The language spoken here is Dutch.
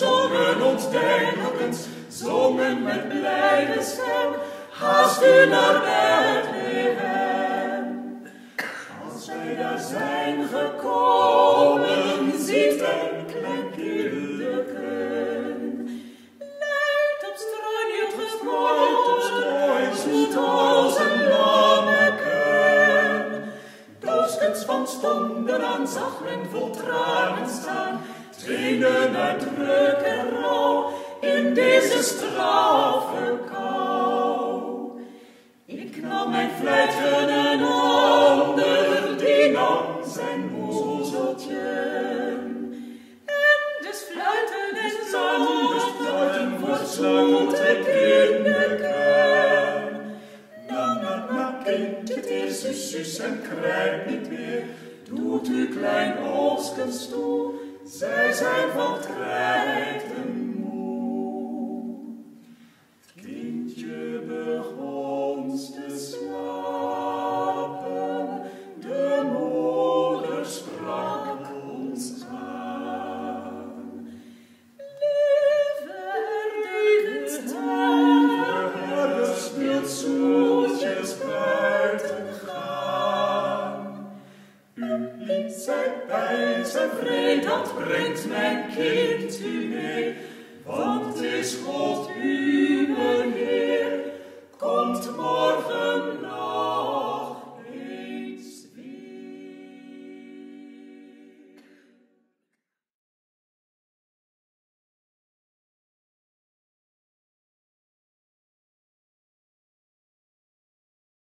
zongen ons dijkens, zongen met blijde stem, haast u naar Bethlehem. Van stonden aan zag men vol tranen staan, trainen uit druk en rouw in deze straffe kou. Ik nam mijn fluit en ander, die nam zijn mozeltje. Kind, het is zus, zus en krijgt niet meer. Doet u klein oskens toe, zij zijn van het zijn vrede, dat brengt mijn kind u mee, want is God